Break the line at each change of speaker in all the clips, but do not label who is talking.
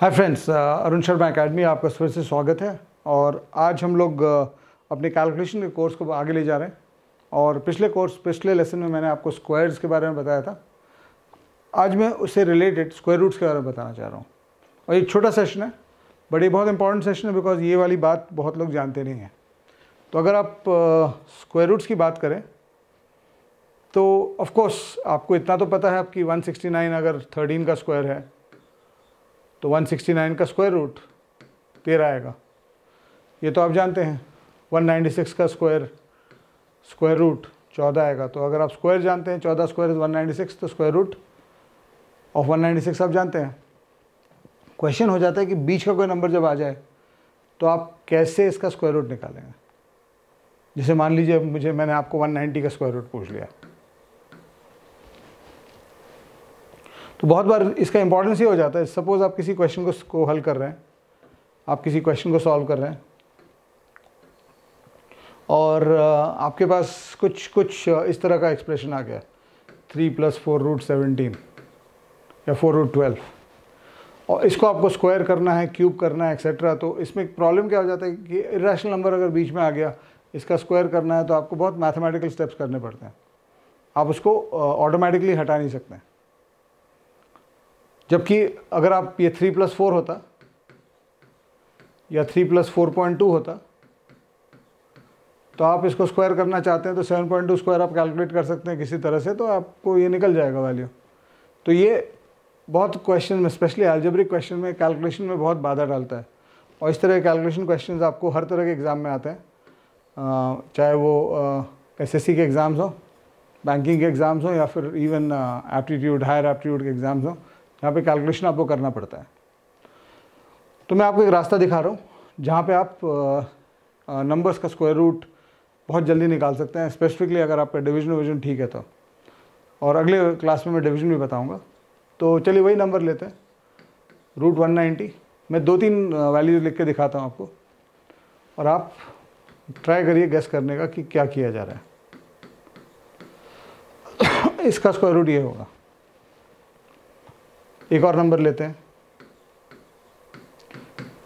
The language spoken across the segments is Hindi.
Hi friends Arun Sharma academy आपका फिर से स्वागत है। और आज हम लोग uh, अपने कैलकुलेशन के कोर्स को आगे ले जा रहे हैं। और पिछले कोर्स पिछले लेसन में मैंने आपको स्क्वायर्स के बारे में बताया था। आज मैं उससे रिलेटेड स्क्वायर रूट्स के बारे में बताना चाह रहा हूँ। और एक छोटा सेशन है बट ये बहुत इंपॉर्टेंट सेशन है बिकॉज़ ये वाली बात बहुत लोग जानते नहीं हैं। तो अगर आप स्क्वायर uh, रूट्स की बात करें तो ऑफ़ कोर्स आपको इतना तो पता है आपकी 169 अगर 13 का स्क्वायर है। तो 169 का स्क्वायर रूट तेरह आएगा। ये तो आप जानते हैं 196 का स्क्वायर स्क्वायर रूट चौदह आएगा। तो अगर आप स्क्वायर जानते हैं, चौदह स्क्वायर वन नाइन्टी सिक्स तो square root of one ninety six आप जानते हैं। क्वेश्चन हो जाता है कि बीच का कोई नंबर जब आ जाए तो आप कैसे इसका स्क्वायर रूट निकालेंगे? जैसे मान लीजिए, मुझे, मैंने आपको 190 का स्क्वायर रूट पूछ लिया। तो बहुत बार इसका इंपॉर्टेंस ये हो जाता है। सपोज़ आप किसी क्वेश्चन को को हल कर रहे हैं। आप किसी क्वेश्चन को सॉल्व कर रहे हैं। और आपके पास कुछ कुछ इस तरह का एक्सप्रेशन आ गया। Three plus four root seventeen या फोर रूट ट्वेल्व और इसको आपको स्क्वायर करना है क्यूब करना है एक्सेट्रा तो इसमें प्रॉब्लम क्या हो जाता है कि इरेशनल नंबर अगर बीच में आ गया, इसका स्क्वायर करना है तो आपको बहुत मैथमेटिकल स्टेप्स करने पड़ते हैं। आप उसको ऑटोमेटिकली हटा नहीं सकते। जबकि अगर आप ये थ्री प्लस फोर होता, या three plus four point two होता तो आप इसको स्क्वायर करना चाहते हैं तो सेवन पॉइंट टू स्क्वायर आप कैलकुलेट कर सकते हैं किसी तरह से तो आपको ये निकल जाएगा वैल्यू तो ये बहुत क्वेश्चन में स्पेशली एल्जेब्रिक क्वेश्चन में कैलकुलेशन में बहुत बाधा डालता है. और इस तरह के कैलकुलेशन क्वेश्चन आपको हर तरह के एग्ज़ाम में आते हैं. चाहे वो एसएससी के एग्ज़ाम्स हों बैंकिंग के एग्ज़ाम्स हों, या फिर इवन एप्टीट्यूड हायर एप्टीट्यूड के एग्ज़ाम्स हो यहाँ पे कैलकुलेशन आपको करना पड़ता है। तो मैं आपको एक रास्ता दिखा रहा हूँ, जहाँ पे आप नंबर्स का स्क्वायर रूट बहुत जल्दी निकाल सकते हैं स्पेसिफिकली अगर आपका डिवीज़न विजन ठीक है तो। और अगले क्लास में मैं डिवीज़न भी बताऊँगा। तो चलिए वही नंबर लेते हैं। रूट 190 मैं दो तीन वैल्यूज़ लिख के दिखाता हूँ आपको। और आप ट्राई करिए गैस करने का कि क्या किया जा रहा है। इसका स्क्वायर रूट ये होगा। एक और नंबर लेते हैं।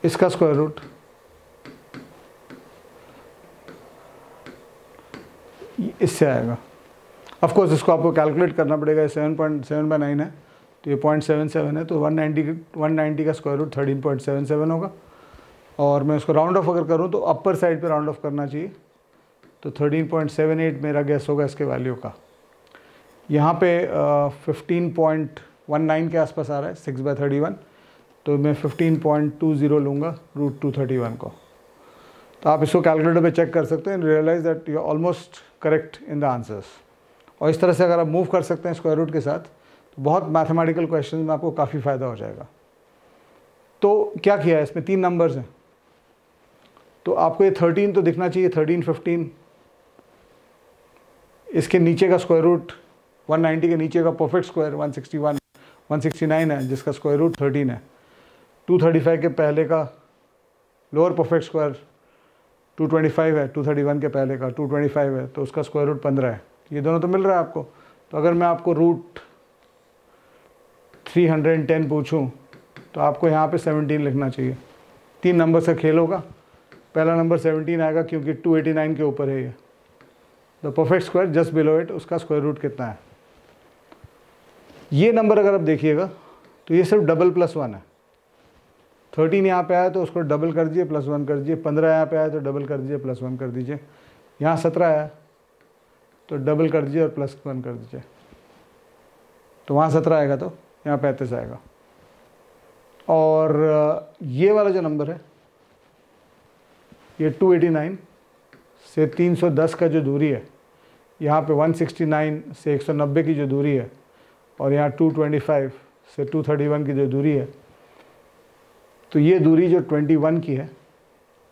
इसका स्क्वायर रूट इससे आएगा। ऑफ़ कोर्स इसको आपको कैलकुलेट करना पड़ेगा seven point seven by nine है। तो ये पॉइंट सेवन सेवन है तो वन नाइन्टी वन नाइन्टी का square root thirteen point seven seven होगा। और मैं इसको राउंड ऑफ़ अगर करूँ तो अपर साइड पे राउंड ऑफ़ करना चाहिए। तो थर्टीन पॉइंट सेवन एट मेरा गैस होगा इसके वैल्यू का। यहाँ पे फिफ्टीन पॉइंट वन नाइन के आसपास आ रहा है सिक्स बाई थर्टी वन तो मैं फिफ्टीन पॉइंट टू ज़ीरो लूँगा रूट टू थर्टी वन को. तो आप इसको कैलकुलेटर पे चेक कर सकते हैं realise that you almost correct in the answers और इस तरह से अगर आप मूव कर सकते हैं स्क्वायर रूट के साथ तो बहुत मैथमेटिकल क्वेश्चन में आपको काफ़ी फ़ायदा हो जाएगा. तो क्या किया है इसमें? तीन नंबर्स हैं. तो आपको ये थर्टीन तो दिखना चाहिए थर्टीन फिफ्टीन इसके नीचे का स्क्वायर रूट 190 के नीचे का परफेक्ट स्क्वायर 161 169 है, जिसका स्क्वायर रूट 13 है। 235 के पहले का लोअर परफेक्ट स्क्वायर 225 है 231 के पहले का 225 है तो उसका स्क्वायर रूट 15 है। ये दोनों तो मिल रहा है आपको। तो अगर मैं आपको रूट 310 पूछूँ तो आपको यहाँ पे 17 लिखना चाहिए। तीन नंबर से खेल होगा। पहला नंबर 17 आएगा क्योंकि 289 के ऊपर है ये। The perfect square just below it उसका स्क्वायर रूट कितना है? ये नंबर अगर आप देखिएगा तो ये सिर्फ़ डबल प्लस वन है। थर्टीन यहाँ पे आया तो उसको डबल कर दीजिए प्लस वन कर दीजिए, पंद्रह यहाँ पे आया तो डबल कर दीजिए प्लस वन कर दीजिए। यहाँ सत्रह आया तो डबल कर दीजिए और प्लस वन कर दीजिए। तो वहाँ सत्रह आएगा तो यहाँ पैंतीस आएगा। और ये वाला जो नंबर है, ये 289 से 310 का जो दूरी है, यहाँ पे 169 से 190 की जो दूरी है और यहाँ 225 से 231 की जो दूरी है तो ये दूरी जो 21 की है,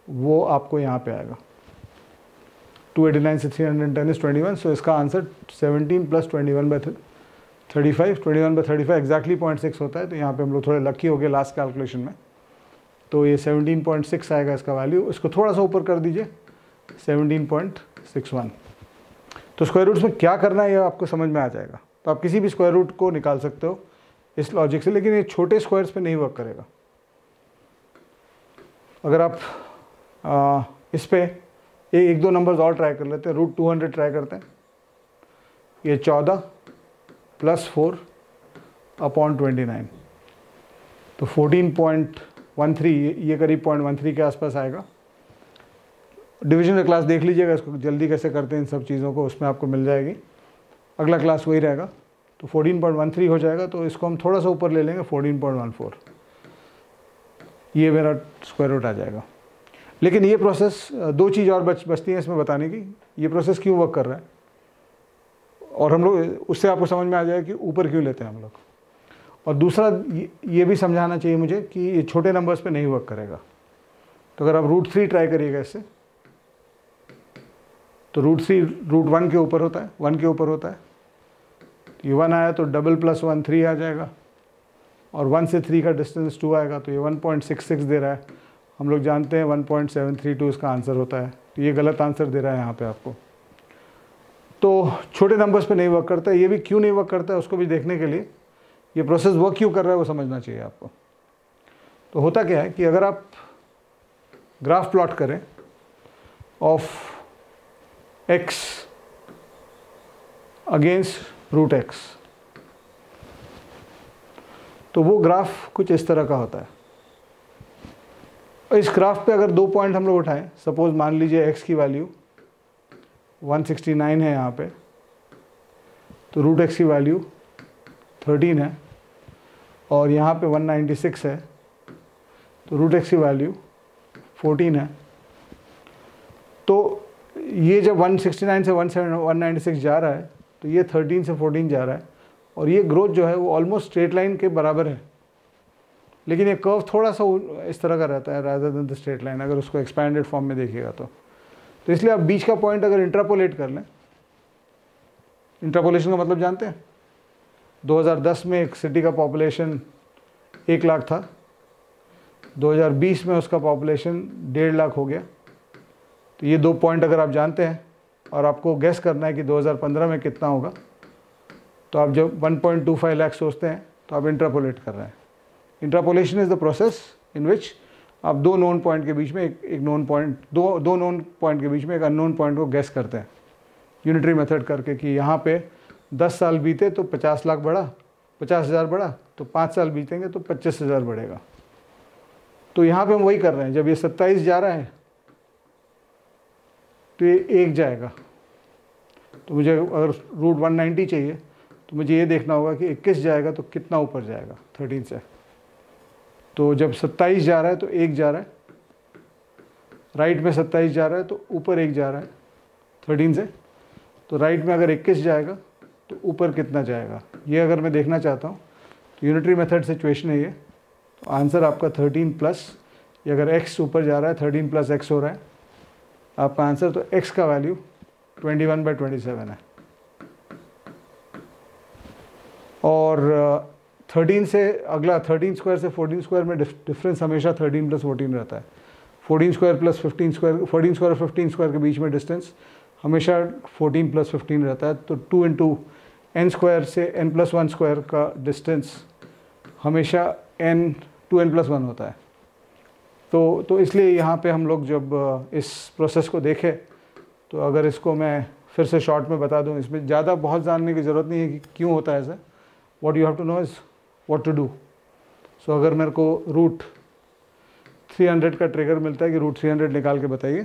वो आपको यहाँ पे आएगा। 289 से 310 इज़ 21 सो इसका answer 17 plus 21 by thirty five twenty one by thirty five exactly point six होता है तो यहाँ पे हम लोग थोड़े लकी हो गए लास्ट कैलकुलेशन में। तो ये सेवनटीन पॉइंट सिक्स आएगा इसका वैल्यू इसको थोड़ा सा ऊपर कर दीजिए सेवनटीन पॉइंट सिक्स वन तो स्क्वायर रूट्स में क्या करना है, ये आपको समझ में आ जाएगा। तो आप किसी भी स्क्वायर रूट को निकाल सकते हो इस लॉजिक से लेकिन ये छोटे स्क्वायर्स पे नहीं वर्क करेगा। अगर आप आ, इस पर एक दो नंबर्स और ट्राई कर लेते हैं रूट टू हंड्रेड ट्राई करते हैं ये चौदह plus four upon twenty nine तो फोर्टीन पॉइंट वन थ्री ये करीब पॉइंट वन थ्री के आसपास आएगा। डिविजनल क्लास देख लीजिएगा इसको जल्दी कैसे करते हैं इन सब चीज़ों को उसमें आपको मिल जाएगी। अगला क्लास वही रहेगा। तो 14.13 हो जाएगा तो इसको हम थोड़ा सा ऊपर ले लेंगे 14.14 ये मेरा स्क्वायर रूट आ जाएगा। लेकिन ये प्रोसेस दो चीज़ और बच, बचती हैं इसमें बताने की। ये प्रोसेस क्यों वर्क कर रहा है? और हम लोग, उससे आपको समझ में आ जाएगा कि ऊपर क्यों लेते हैं हम लोग। और दूसरा, ये भी समझाना चाहिए मुझे कि ये छोटे नंबर्स पे नहीं वर्क करेगा। तो अगर आप रूट थ्री ट्राई करिएगा इससे। तो रूट सी रूट वन के ऊपर होता है वन के ऊपर होता है। ये वन आया तो डबल प्लस वन थ्री आ जाएगा। और वन से थ्री का डिस्टेंस टू आएगा तो ये वन पॉइंट सिक्स सिक्स दे रहा है। हम लोग जानते हैं one point seven three two इसका आंसर होता है। तो ये गलत आंसर दे रहा है यहाँ पे आपको। तो छोटे नंबर्स पे नहीं वर्क करता है ये भी क्यों नहीं वर्क करता है उसको भी देखने के लिए। ये प्रोसेस वर्क क्यों कर रहा है वो समझना चाहिए आपको। तो होता क्या है कि अगर आप ग्राफ प्लॉट करें of x against root x तो वो ग्राफ कुछ इस तरह का होता है। इस ग्राफ पे अगर दो पॉइंट हम लोग उठाएँ सपोज़ मान लीजिए एक्स की वैल्यू 169 है यहाँ पे तो रूट एक्स की वैल्यू 13 है, और यहाँ पे 196 है तो रूट एक्स की वैल्यू 14 है। तो ये जब 169 से 196 जा रहा है तो ये 13 से 14 जा रहा है, और ये ग्रोथ जो है वो ऑलमोस्ट स्ट्रेट लाइन के बराबर है। लेकिन ये कर्व थोड़ा सा इस तरह का रहता है rather than the straight line अगर उसको एक्सपैंडेड फॉर्म में देखिएगा तो। तो इसलिए आप बीच का पॉइंट अगर इंट्रापोलेट कर लें इंट्रापोलेशन का मतलब जानते हैं? 2010 में एक सिटी का पॉपुलेशन एक लाख था 2020 में उसका पॉपुलेशन डेढ़ लाख हो गया। तो ये दो पॉइंट अगर आप जानते हैं और आपको गैस करना है कि 2015 में कितना होगा तो आप जब 1.25 लाख सोचते हैं तो आप इंट्रापोलेट कर रहे हैं। Interpolation is the process in which आप दो नॉन पॉइंट के बीच में एक एक नॉन पॉइंट दो दो नोन पॉइंट के बीच में एक अननोन पॉइंट को गैस करते हैं। यूनिटरी मेथड करके कि यहाँ पे दस साल बीते तो पचास लाख बढ़ा, पचास हज़ार बढ़ा तो पाँच साल बीतेंगे तो पच्चीस हज़ार बढ़ेगा। तो यहाँ पे हम वही कर रहे हैं, जब ये सत्ताईस जा रहा है तो ये एक जाएगा। तो मुझे अगर रूट 190 चाहिए तो मुझे ये देखना होगा कि 21 जाएगा तो कितना ऊपर जाएगा 13 से। तो जब 27 जा रहा है तो एक जा रहा है। राइट में 27 जा रहा है तो ऊपर एक जा रहा है 13 से। तो राइट में अगर 21 जाएगा तो ऊपर कितना जाएगा? ये अगर मैं देखना चाहता हूँ तो यूनिटरी मेथड सिचुएशन है ये। तो आंसर आपका 13 प्लस, ये अगर x ऊपर जा रहा है 13 प्लस एक्स हो रहा है आपका आंसर तो x का वैल्यू 21 वन बाई ट्वेंटी है। और थर्टीन से अगला थर्टीन स्क्वायर से फोर्टीन स्क्वायर में डिफरेंस हमेशा थर्टीन प्लस फोर्टीन रहता है। Fourteen square plus fifteen square fourteen square और फिफ्टीन स्क्वायर के बीच में डिस्टेंस हमेशा फोर्टीन प्लस फिफ्टीन रहता है। तो टू इंटू एन स्क्वायर से एन प्लस वन स्क्वायर का डिस्टेंस हमेशा n two n plus one होता है। तो तो इसलिए यहाँ पे हम लोग जब इस प्रोसेस को देखें तो अगर इसको मैं फिर से शॉर्ट में बता दूँ, इसमें ज़्यादा बहुत जानने की ज़रूरत नहीं है कि क्यों होता है ऐसा। What you have to know is what to do so अगर मेरे को रूट 300 का ट्रिगर मिलता है कि रूट 300 निकाल के बताइए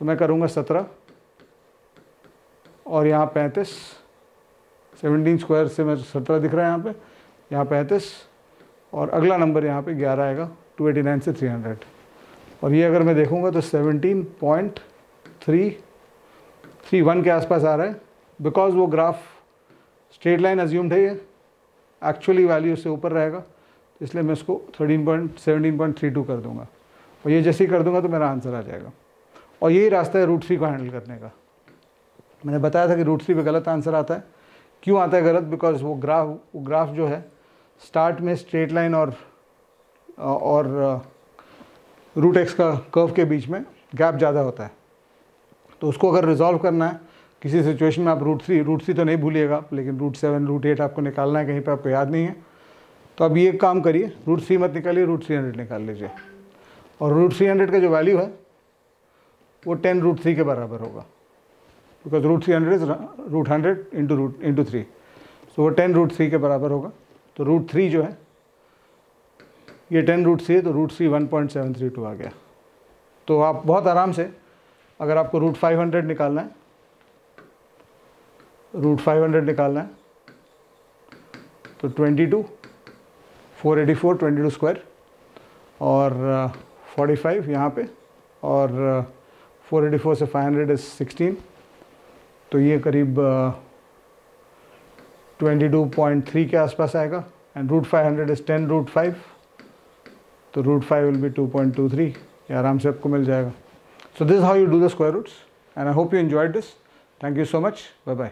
तो मैं करूँगा सत्रह और यहाँ पैंतीस सेवनटीन स्क्वायर से मैं सत्रह दिख रहा है यहाँ पे, यहाँ पैंतीस और अगला नंबर यहाँ पे ग्यारह आएगा। टू एटी नाइन से थ्री हंड्रेड। और ये अगर मैं देखूँगा तो seventeen point three three one के आसपास आ रहा है। बिकॉज़ वो ग्राफ स्ट्रेट लाइन अज्यूम्ड है ये। एक्चुअली वैल्यू उससे ऊपर रहेगा। तो इसलिए मैं थ्री टू कर दूँगा। और ये जैसे ही कर दूँगा तो मेरा आंसर आ जाएगा। और यही रास्ता है रूट थ्री को हैंडल करने का। मैंने बताया था कि रूट थ्री पे गलत आंसर आता है। क्यों आता है गलत? बिकॉज़ वो ग्राफ वो ग्राफ जो है स्टार्ट में स्ट्रेट लाइन और और रूट एक्स का कर्व के बीच में गैप ज़्यादा होता है। तो उसको अगर रिजॉल्व करना है, किसी सिचुएशन में आप रूट थ्री रूट थ्री तो नहीं भूलिएगा लेकिन रूट सेवन रूट एट आपको निकालना है, कहीं पर आपको याद नहीं है। तो अब ये काम करिए रूट थ्री मत निकालिए रूट थ्री हंड्रेड निकाल लीजिए। और रूट थ्री हंड्रेड का जो वैल्यू है, वो टेन रूट थ्री के बराबर होगा। Because root three hundred root hundred into root into three so वो टेन रूट थ्री के बराबर होगा। तो रूट थ्री जो है ये टेन रूट थ्री है तो root three one point seven three two आ गया। तो आप बहुत आराम से, अगर आपको रूट फाइव हंड्रेड निकालना है रूट फाइव हंड्रेड निकालना है तो twenty two four eighty four twenty two square और फोर्टी फाइव यहाँ पर और फोर एटी फोर से फाइव हंड्रेड इज़ सिक्सटीन तो ये करीब ट्वेंटी टू पॉइंट थ्री के आसपास आएगा and root five hundred is ten root five तो root five will be two point two three ये आराम से आपको मिल जाएगा। So this how you do the square roots and I hope you enjoyed this thank you so much bye bye